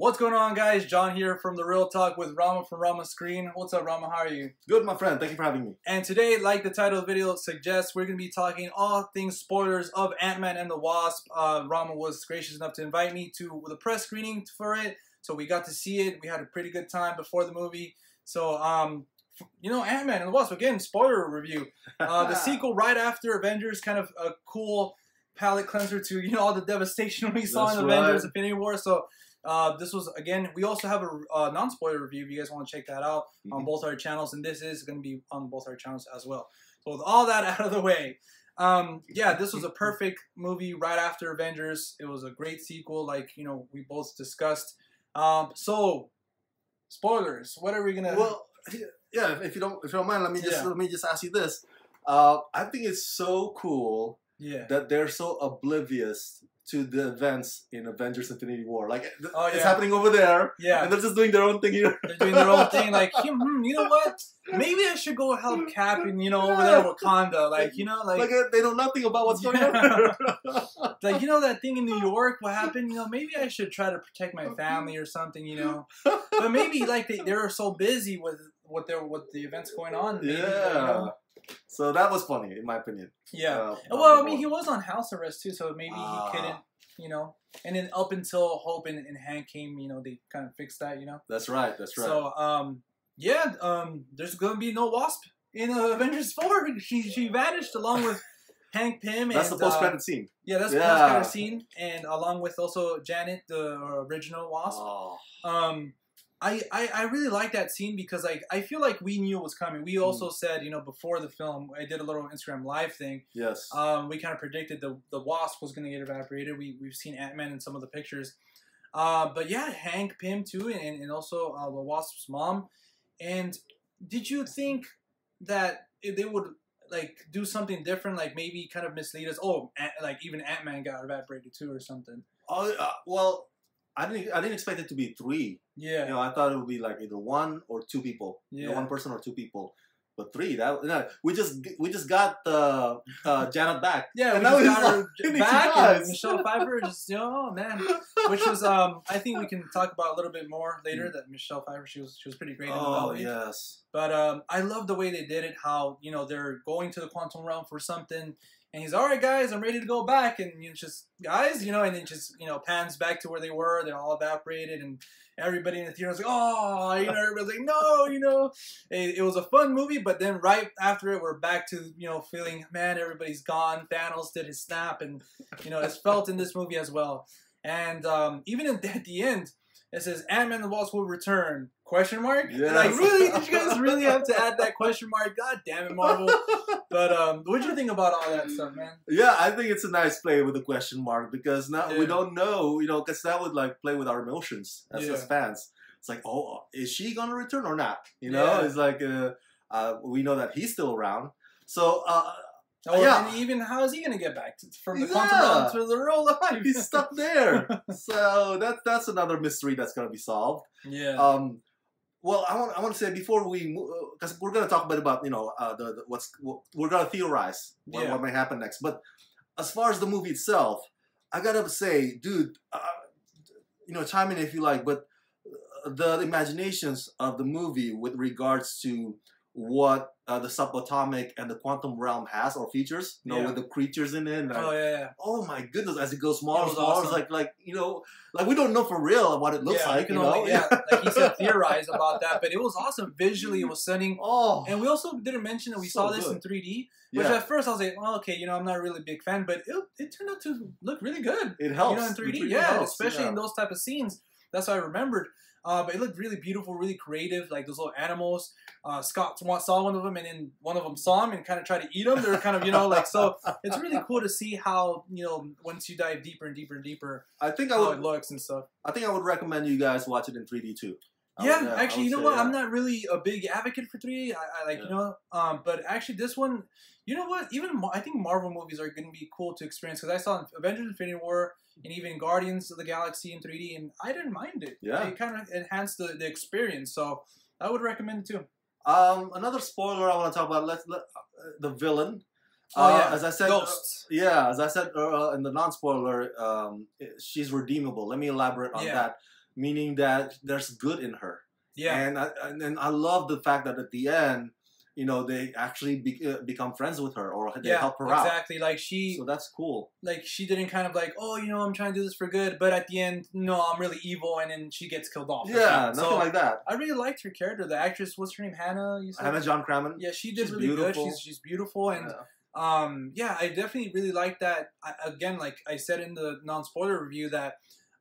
What's going on, guys? John here from The Reel Talk with Rama from Rama Screen. What's up, Rama? How are you? Good, my friend. Thank you for having me. And today, like the title of the video suggests, we're going to be talking all things spoilers of Ant-Man and the Wasp. Uh, Rama was gracious enough to invite me to the press screening for it, so we got to see it. We had a pretty good time before the movie. So, um, you know, Ant-Man and the Wasp, again, spoiler review. Uh, the sequel right after Avengers, kind of a cool palate cleanser to, you know, all the devastation we saw That's in Avengers right. Infinity War. So, uh, this was again. We also have a uh, non-spoiler review. If you guys want to check that out on Mhm. both our channels, and this is going to be on both our channels as well. So with all that out of the way, um, yeah, this was a perfect movie right after Avengers. It was a great sequel, like you know we both discussed. Um, so spoilers. What are we gonna? Well, yeah. If you don't, if you don't mind, let me just Yeah. let me just ask you this. Uh, I think it's so cool yeah. that they're so oblivious to the events in Avengers: Infinity War. Like Oh, it's happening over there, Yeah. and they're just doing their own thing here. They're doing their own thing. Like, hmm, you know what? Maybe I should go help Cap and you know over there in Wakanda. Like, you know, Like, uh, they know nothing about what's going on. Like you know that thing in New York, what happened? You know, maybe I should try to protect my family or something. You know, but maybe like they they were so busy with what their what the events going on. maybe, you yeah. know? So that was funny, in my opinion. yeah. Uh, well, I mean, he was on house arrest too, so maybe Ah. he couldn't. You know, and then up until Hope and, and Hank came, you know, they kind of fixed that. You know, That's right. That's right. so um, yeah, um, there's gonna be no Wasp in uh, Avengers Four. She she vanished along with Hank Pym. That's the and, post uh, credit scene. Yeah, that's the post credit scene, and along with also Janet, the original Wasp. Oh. Um, I, I I really like that scene because like I feel like we knew it was coming. We also Hmm. said you know before the film, I did a little Instagram live thing. Yes. Um, we kind of predicted the the Wasp was going to get evaporated. We we've seen Ant Man in some of the pictures. Uh, but yeah, Hank Pym too, and and also uh, the Wasp's mom. And did you think that they would like do something different, like maybe kind of mislead us? Oh, Ant- like even Ant Man got evaporated too, or something. oh, uh, well, I didn't. I didn't expect it to be three. Yeah, You know, I thought it would be like either one or two people. You know, Yeah. one person or two people. But three, that no, we just we just got uh, uh, Janet back. yeah. And we now just got her like, back, and Michelle Pfeiffer just you know, oh, man. Which was um, I think we can talk about a little bit more later. That Michelle Pfeiffer, she was she was pretty great in the oh yes. But um, I love the way they did it. How you know they're going to the quantum realm for something, and he's all right, guys. I'm ready to go back, and you know, just guys, you know, and then just you know pans back to where they were. They're all evaporated, and everybody in the theater was like, oh, you know, everybody's like, no, you know. It, it was a fun movie, but then right after it, we're back to you know feeling, man, everybody's gone. Thanos did his snap, and you know it's felt in this movie as well. And um, even at the end, it says Ant-Man and the Wasp will return? Question mark. Yes. Like really? Did you guys really have to add that question mark? God damn it, Marvel. But um, what do you think about all that stuff, man? Yeah, I think it's a nice play with a question mark because now Yeah. we don't know, you know, because that would like play with our emotions as, Yeah. as fans. It's like, oh, is she gonna return or not? You know, Yeah. it's like uh, uh, we know that he's still around. So uh, Oh, Yeah. and even how is he gonna get back to, from the Yeah. quantum to the real life? he's stuck there. so that that's another mystery that's gonna be solved. yeah. Um, well, I want I want to say before we because we're gonna talk a bit about you know uh, the, the what's what, we're gonna theorize what, Yeah. what may happen next. But as far as the movie itself, I gotta say, dude, uh, you know, chime in if you like, but uh, the imaginations of the movie with regards to what uh, the subatomic and the quantum realm has or features, you know, Yeah. with the creatures in it. And, oh yeah, yeah. oh my goodness, as it goes smaller, was smaller, it's awesome. like like you know, like we don't know for real what it looks yeah, like. You can know, yeah, like he said, theorize about that, but it was awesome. Visually, it was stunning. Oh, And we also didn't mention that we So saw this good. in 3D, which yeah, at first I was like, well, okay, you know, I'm not really a big fan, but it, it turned out to look really good. it helps. You know, in It 3D, yeah, helps, especially in those type of scenes. That's what I remembered. Uh, but it looked really beautiful, really creative, like those little animals. Uh, Scott saw one of them, and then one of them saw him and kind of tried to eat him. They're kind of, you know, like so. It's really cool to see how you know once you dive deeper and deeper and deeper, I think I how would. it looks and stuff. I think I would recommend you guys watch it in 3D too. I yeah, would, uh, actually, you know what? yeah. I'm not really a big advocate for 3D. I, I like, Yeah. you know, um, but actually, this one, you know what? Even I think Marvel movies are going to be cool to experience because I saw Avengers: Infinity War and even Guardians of the Galaxy in 3D, and I didn't mind it. Yeah. it kind of enhanced the, the experience. So I would recommend it too. Um, another spoiler I want to talk about. Let's let, uh, the villain. Oh Uh, yeah, as I said, uh, Ghosts. yeah, as I said uh, in the non-spoiler, um, she's redeemable. Let me elaborate on Yeah. that. meaning that there's good in her. Yeah. And I, and, and I love the fact that at the end, you know, they actually be, uh, become friends with her or they yeah, help her out. exactly. Like she, So that's cool. like she didn't kind of like, oh, you know, I'm trying to do this for good, but at the end, no, I'm really evil, and then she gets killed off. Yeah, So, nothing like that. I really liked her character. The actress, what's her name? Hannah. You said. Hannah John-Kamen. Yeah, she did She's really beautiful. good. She's she's beautiful, and Yeah. um, yeah, I definitely really like that. I, again, like I said in the non spoiler review, that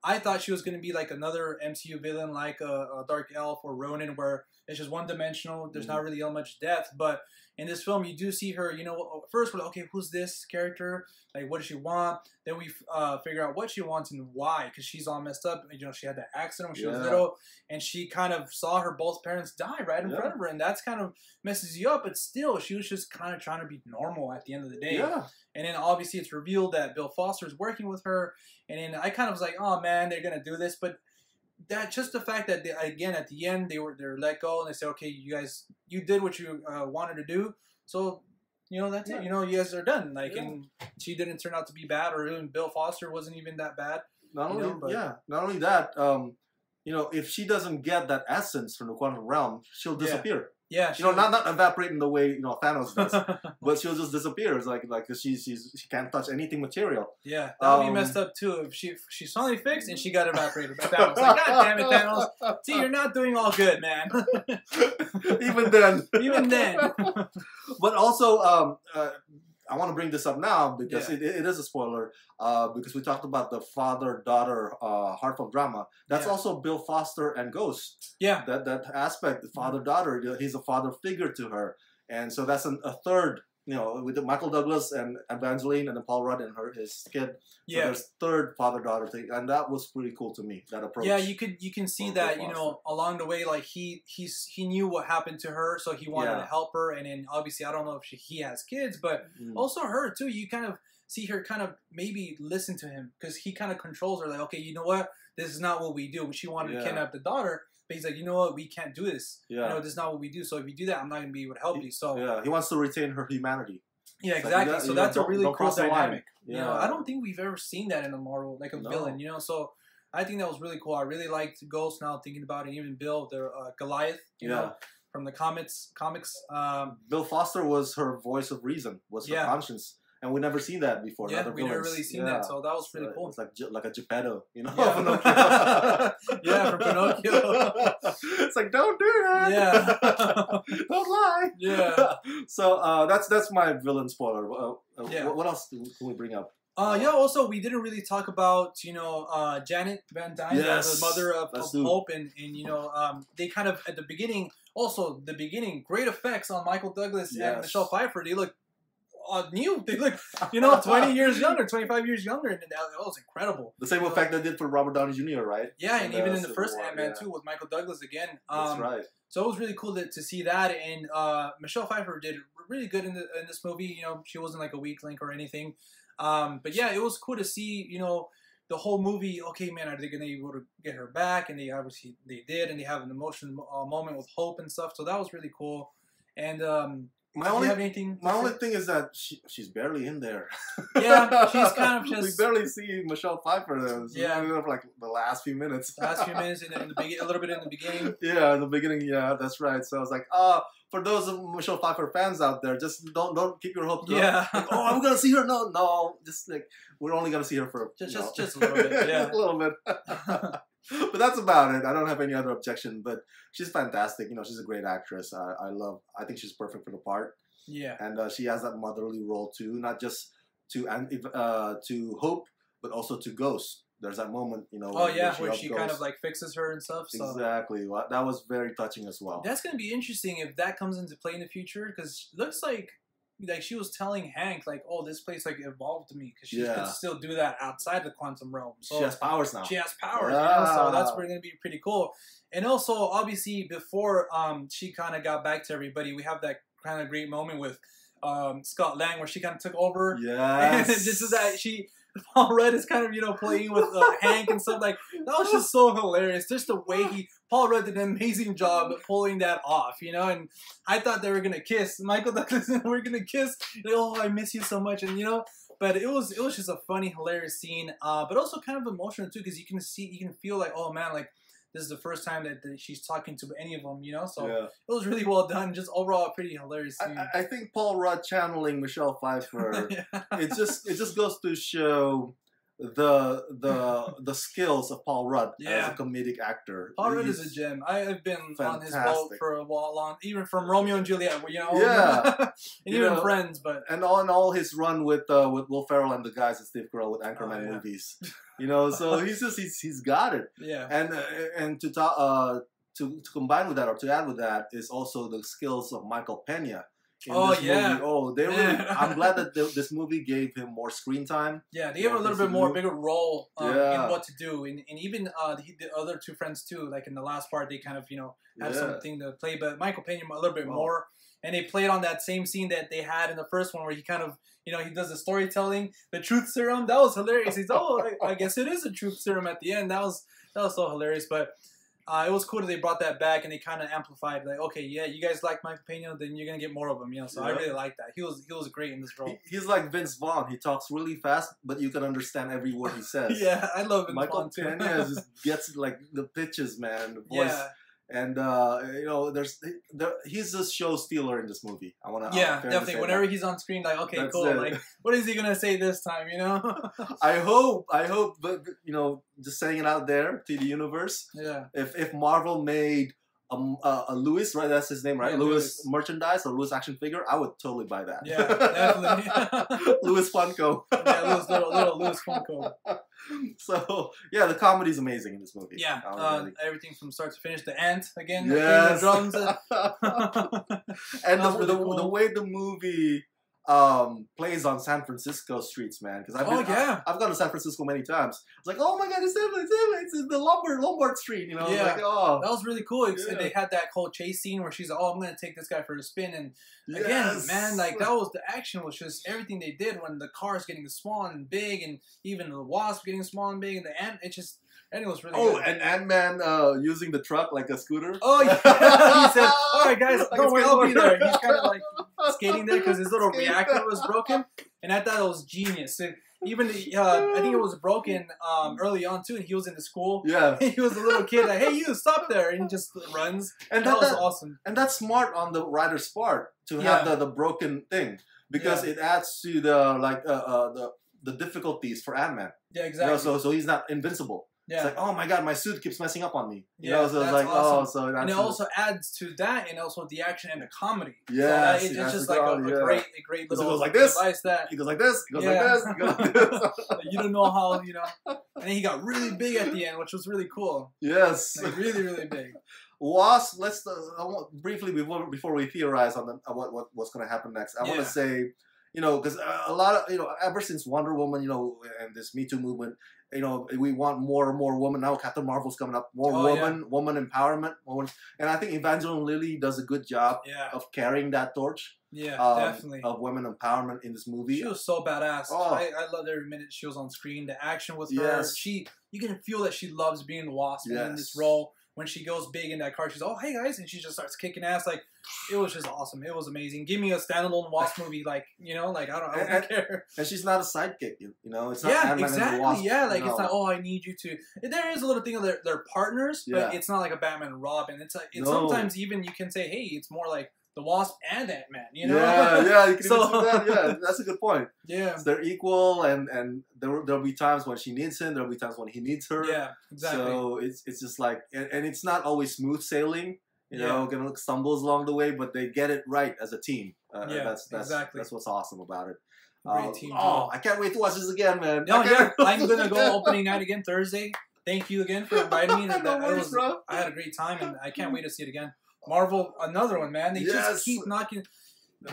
I thought she was going to be like another MCU villain, like a, a Dark Elf or Ronan, where it's just one dimensional. There's Mm-hmm. not really much depth, but in this film, you do see her. You know, first we're like, okay, who's this character? Like, what does she want? Then we uh, figure out what she wants and why, because she's all messed up. You know, she had that accident when she was little, and she kind of saw her both parents die right in Yeah. front of her, and that's kind of messes you up. But still, she was just kind of trying to be normal at the end of the day. Yeah. And then obviously it's revealed that Bill Foster is working with her, and then I kind of was like, oh man, they're gonna do this, but that just the fact that they, again at the end they were they're let go and they say, okay, you guys, you did what you uh, wanted to do, so you know that's Yeah. it. You know, you guys are done. Like, Yeah. and she didn't turn out to be bad, or even Bill Foster wasn't even that bad. Not only know, but- yeah, not only that, um, you know, if she doesn't get that essence from the quantum realm, she'll Yeah. disappear. Yeah, she You know, was- not not evaporate in the way you know Thanos does, but she'll just disappear. It's like like she's she's she can't touch anything material. yeah, that would be Um, messed up too if she if she's finally fixed and she got evaporated by Thanos. Like, God damn it, Thanos! See, you're not doing all good, man. Even then, Even then. but also, um, uh, I want to bring this up now because Yeah. it, it is a spoiler. Uh, because we talked about the father-daughter uh, heartfelt drama. That's Yeah. also Bill Foster and Ghost. yeah, That that aspect, the father-daughter, he's a father figure to her, and so that's an, a third. You know, with Michael Douglas and Evangeline and then Paul Rudd and her his kid. So yeah. there's third father-daughter thing, and that was pretty cool to me. That approach. Yeah, you could you can see that you know along the way, like he he's he knew what happened to her, so he wanted Yeah. to help her, and then obviously I don't know if she, he has kids, but Mm. also her too. You kind of see her kind of maybe listen to him because he kind of controls her. Like, okay, you know what, this is not what we do. She wanted Yeah. to kidnap the daughter, but he's like, you know what, we can't do this. yeah. You know, this is not what we do. So if you do that, I'm not gonna be able to help you. So yeah, yeah, he wants to retain her humanity. Like, you exactly. got- so that's a really cool cross the line. dynamic. Yeah. You know, I don't think we've ever seen that in a Marvel, like a No. villain. You know, so I think that was really cool. I really liked Ghost. Now thinking about it, even Bill, the uh, Goliath, you Yeah. know, from the comics. Comics. Um, Bill Foster was her voice of reason, was her Yeah. conscience, and we never seen that before. yeah, we never really seen Yeah. that, so that was really So cool. It's like like a Geppetto, you know? Yeah. Pinocchio. Yeah, from Pinocchio. it's like don't do that. Yeah. don't lie. Yeah. so uh, that's that's my villain spoiler. Uh, uh, Yeah. What, what else do- can we bring up? Uh, yeah. Also, we didn't really talk about you know uh, Janet Van Dyne, Yes, the mother of, of. Hope, and and you know um, they kind of at the beginning. Also, the beginning, great effects on Michael Douglas and Michelle Pfeiffer. They look uh, new. They look you know 20 years younger, 25 years younger, and that, that was incredible. The same effect they did for Robert Downey Jr., right? Yeah, and And, even uh, in the first Ant Man yeah. too with Michael Douglas again. That's Um, right. So it was really cool to, to see that, and uh, Michelle Pfeiffer did really good in the in this movie. You know, she wasn't like a weak link or anything. Um, but yeah, it was cool to see. You know, the whole movie. Okay, man, are they gonna be able to get her back? And they obviously they did, and they have an emotional uh, moment with Hope and stuff. So that was really cool. And um, My do only anything? my say? only thing is that she, she's barely in there. Yeah, she's kind of just. we barely see Michelle Pfeiffer. There. It's Yeah. only for like the last few minutes. last few minutes and in the begin- a little bit in the beginning. Yeah, in the beginning, yeah, that's right. So I was like, oh, for those of Michelle Pfeiffer fans out there, just don't don't keep your hopes up. Yeah. Like, oh, I'm gonna see her. No, no, just like we're only gonna see her for Just- you know, just- just a little bit, yeah. a little bit. but that's about it. I don't have any other objection. But she's fantastic. You know, she's a great actress. I, I love. I think she's perfect for the part, yeah. and uh, she has that motherly role too, not just to and uh, to Hope, but also to Ghost. There's that moment, you know. Oh when- yeah, where hugs she kind of like fixes her and stuff. So. Exactly. Well, that was very touching as well. That's gonna be interesting if that comes into play in the future because looks like like she was telling Hank like, oh, this place like evolved me because she Yeah. could still do that outside the quantum realm. So she has powers now. she has powers, you know, so that's Yeah. gonna be pretty cool. And also, obviously, before um she kind of got back to everybody, we have that kind of great moment with um Scott Lang where she kind of took over. And just as that she Paul Rudd is kind of you know playing with uh, Hank and stuff like that was just so hilarious. Just the way he Paul Rudd did an amazing job pulling that off, you know. And I thought they were gonna kiss. Michael Douglas and we're gonna kiss. Like, oh, I miss you so much, and you know. But it was it was just a funny, hilarious scene. Uh, but also kind of emotional too because you can see you can feel like oh man like this is the first time that, that she's talking to any of them. You know, so yeah. it was really well done. Just overall, pretty hilarious. I- I think Paul Rudd channeling Michelle Pfeiffer. yeah. it just it just goes to show the the the skills of Paul Rudd Yeah. as a comedic actor. Paul Rudd is a gem. I have been on his boat for a while long, even from Romeo and Juliet. You know, Yeah. and You even know, Friends. But and on all his run with uh, with Will Ferrell and the guys at Steve Carell with Anchorman Oh, yeah. movies, you know, so he's just he's he's got it. yeah, And uh, and to talk uh to, to combine with that or to add with that is also the skills of Michael Peña. Oh, yeah. Movie. Oh, they really. Yeah. I'm glad that th- this movie gave him more screen time. yeah, they have a little bit more bigger role um, Yeah. in what to do, and, and even uh, the, the other two friends too. Like in the last part, they kind of you know have Yeah. something to play, but Michael Peña a little bit Oh. more. And they played on that same scene that they had in the first one, where he kind of, you know, he does the storytelling, the truth serum. That was hilarious. He's, oh, I, I guess it is a truth serum at the end. That was that was so hilarious. But uh, it was cool that they brought that back and they kind of amplified, like, okay, yeah, you guys like Michael Peña, then you're gonna get more of him, you know. So I really like that. He was he was great in this role. He, he's like Vince Vaughn. He talks really fast, but you can understand every word he says. yeah, I love it. Michael. Peña just gets like the pitches, man. The voice. yeah, And uh, you know, there's there, he's a show stealer in this movie. I want to yeah, definitely. Whenever he's on screen, like, okay, That's cool. it. Like, what is he gonna say this time? You know? I hope, I hope, but you know, just saying it out there to the universe. yeah, If if Marvel made a, a, a Luis, right? That's his name, right? Yeah, Luis Luis. merchandise or Luis action figure, I would totally buy that. yeah, definitely. Luis Funko. yeah, Luis, little little Luis Funko. so yeah, the comedy's amazing in this movie. Yeah, uh, really- everything from start to finish. The ant again, the Yes. drums. uh, and the, really the, cool. the way the movie um, plays on San Francisco streets, man. Because I've Oh, been, yeah. I, have gone to San Francisco many times. It's like, oh my god, it's San Francisco. It's the Lombard Lombard Street. You know, Yeah. like oh, That was really cool. It's- Yeah. They had that whole chase scene where she's like, "Oh, I'm gonna take this guy for a spin," and again, yes. man, like that was the action was just everything they did when the car's getting small and big, and even the wasp getting small and big, and the ant. It just and it was really Oh, good. and Ant Man uh, using the truck like a scooter. Oh yeah, he said, "All right, guys, Like don't worry, I'll be there." He's kind of like skating there because his little reactor was broken, and I thought it was genius. And even the, uh, I think it was broken um, early on too, and he was in the school. Yeah, He was a little kid, like, "Hey, you stop there!" and he just runs. and That that, was that- awesome. and that's smart on the writer's part to Yeah. have the, the broken thing because it adds to the like uh, uh, the the difficulties for Ant Man. Yeah, You exactly. know, so so he's not invincible. Yeah, It's like, oh my god, my suit keeps messing up on me. You Yeah, know, so it's like, awesome. oh, so and it the- also adds to that, and also the action and the comedy. so Yes, it it's adds just like a, a yeah. great, a great Because it little goes like this. device that he goes like this, he goes Yeah. like this, he goes like this. you don't know how you know. And then he got really big at the end, which was really cool. yes. Like really, really big. Wasp. Let's uh, I want, briefly before before we theorize on the, uh, what, what what's going to happen next. I want to say, you know, because a lot of you know, ever since Wonder Woman, you know, and this Me Too movement, you know, we want more and more women. Now Captain Marvel's coming up, more Oh, yeah. woman, woman empowerment, woman, and I think Evangeline Lilly does a good job Yeah, of carrying that torch yeah, um, definitely. of women empowerment in this movie. She was so badass. Oh. I, I loved every minute she was on screen. The action with her, Yes. she you can feel that she loves being the wasp and in this role. When she goes big in that car, she's oh hey guys, and she just starts kicking ass. Like it was just awesome. It was amazing. Give me a standalone wasp movie, like you know, like I don't, I don't And- care. And she's not a sidekick, you, you know. It's not Yeah, Ant-Man and the exactly. Wasp, yeah, like it's know. not. Oh, I need you to. There is a little thing of their, their partners, but it's not like a Batman and Robin. It's like it's No. sometimes even you can say, hey, it's more like the Wasp and Ant Man. You know? Yeah, yeah, you can So- even see that. Yeah, that's a good point. yeah, They're equal, and and there there'll be times when she needs him. There'll be times when he needs her. yeah, exactly. So it's it's just like, and, and it's not always smooth sailing. You Yeah. know, gonna look stumbles along the way, but they get it right as a team. Uh, Yeah, that's that's exactly. that's what's awesome about it. Great Uh, team. Oh, I can't wait to watch this again, man. No, yeah, I'm gonna go opening night again Thursday. Thank you again for inviting me. No that worries, was, bro. I had a great time, and I can't wait to see it again. Marvel, another one, man. They Yes. just keep knocking.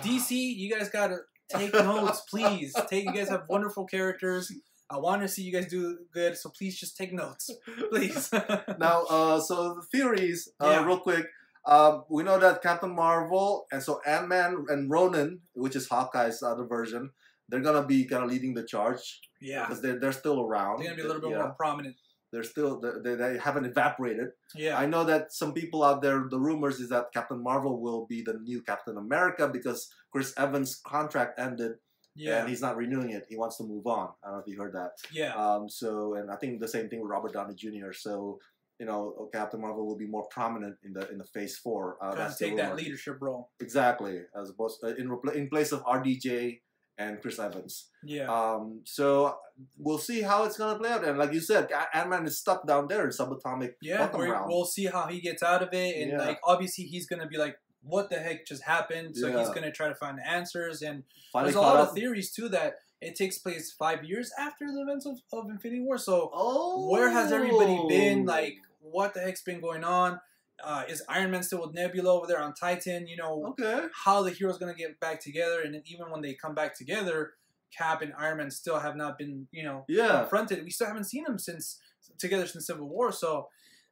DC, you guys gotta take notes, please. Take you guys have wonderful characters. I want to see you guys do good, so please just take notes, please. now, uh, so the theories, uh, Yeah. real quick. Um, we know that Captain Marvel and so Ant Man and Ronin, which is Hawkeye's other version, they're gonna be kind of leading the charge yeah, because they're they're still around. they're gonna be a little bit Yeah. more prominent. They're still they, they haven't evaporated. Yeah, I know that some people out there, the rumors is that Captain Marvel will be the new Captain America because Chris Evans' contract ended yeah, and he's not renewing it. He wants to move on. I don't know if you heard that. yeah. Um, so, and I think the same thing with Robert Downey Jr. So, you know Captain Marvel will be more prominent in the in the Phase Four. Uh, Kind that's of take that leadership role. exactly as opposed uh, in in place of RDJ and Chris Evans. Yeah. Um, so we'll see how it's gonna play out. And like you said, Ant Man is stuck down there in subatomic yeah. We'll see how he gets out of it, and Yeah. like obviously he's gonna be like, "What the heck just happened?" So he's gonna try to find the answers. And Finally there's a lot up. of theories too that it takes place five years after the events of, of Infinity War. So oh, where has everybody been? Like, what the heck's been going on? Uh, is Iron Man still with Nebula over there on Titan? You know, okay, how the heroes gonna get back together, and even when they come back together, Cap and Iron Man still have not been, you know, yeah, confronted. We still haven't seen them since together since Civil War. So,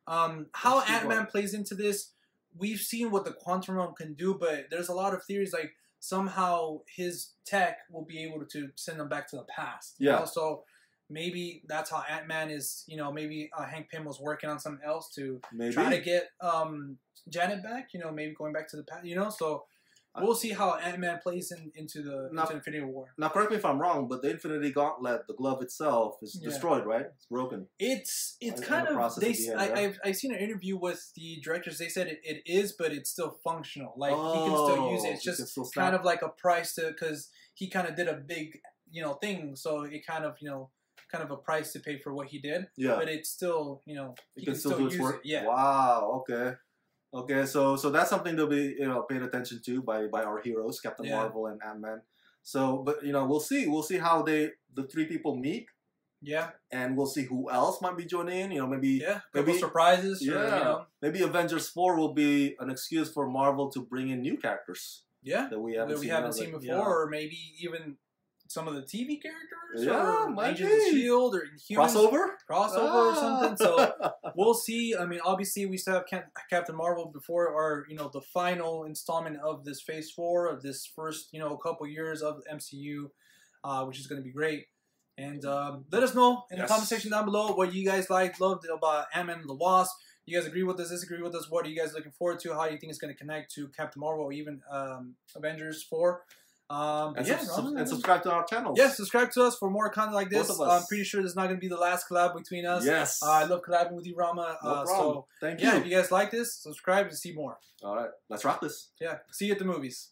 um, how Ant Man plays into this, we've seen what the quantum realm can do, but there's a lot of theories like somehow his tech will be able to send them back to the past. you Yeah. know? So maybe that's how Ant Man is. You know, maybe uh, Hank Pym was working on something else to maybe. try to get um, Janet back. You know, maybe going back to the past. You know, so. We'll see how Ant Man plays in, into the Now- into Infinity War. Now, correct me if I'm wrong, but the Infinity Gauntlet, the glove itself, is Yeah. destroyed, right? It's broken. It's it's In- in kind the of they. at the end, I, right? I've I've seen an interview with the directors. They said it, it is, but it's still functional. Like he can still use it. It's Oh, just can still snap. kind of like a price to because he kind of did a big you know thing. So it kind of you know kind of a price to pay for what he did. yeah. But it's still you know he can, still, do its work. it. Yeah. Wow. Okay. Okay. So so that's something to be you know paid attention to by by our heroes, Captain Yeah. Marvel and Ant Man. So, but you know, we'll see. We'll see how they the three people meet, Yeah. and we'll see who else might be joining. You know, maybe Yeah. Maybe- surprises. or, yeah. you know, maybe Avengers Four will be an excuse for Marvel to bring in new characters yeah. that we haven't that we seen, haven't seen before, yeah. or maybe even some of the TV characters. Yeah, or might Agents of be. Shield or Inhumans. crossover. crossover or something. So Ah. we'll see. I mean, obviously, we still have Captain Marvel before our, you know, the final installment of this Phase Four of this first, you know, couple years of MCU, uh, which is going to be great. And um, let us know in Yes. the comment section down below what you guys liked, loved about Ant-Man and the Wasp. You guys agree with us, disagree with us? What are you guys looking forward to? How do you think it's going to connect to Captain Marvel or even um, Avengers 4? Um, and, yeah, sub- Ron, sub- I and subscribe to our channel. yeah, subscribe to us for more content like this. Both of us. I'm pretty sure this is not going to be the last collab between us. Yes. Uh, I love collabing with you, Rama. no uh, problem. so Thank yeah, you. if you guys like this, subscribe to see more. All right, let's rock this. Yeah, see you at the movies.